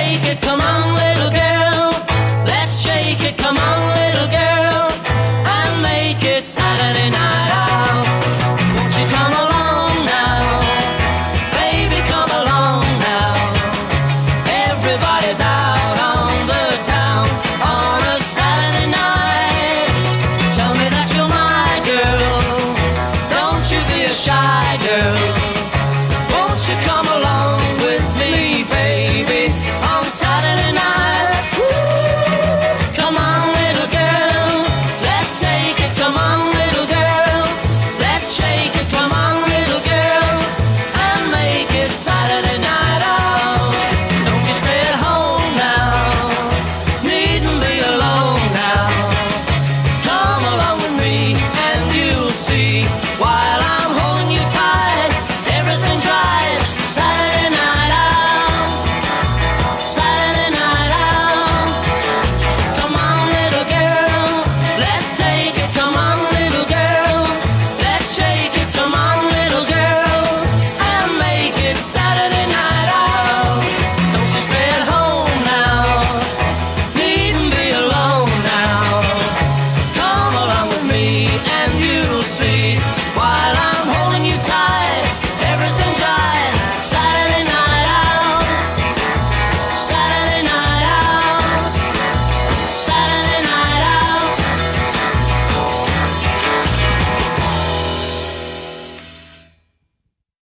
shake it, come on, little girl. Let's shake it, come on, little girl. And make it Saturday night out. Won't you come along now? Baby, come along now. Everybody's out on the town on a Saturday night. Tell me that you're my girl. Don't you be a shy girl. and you'll see what I